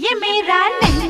ये मेरा नहीं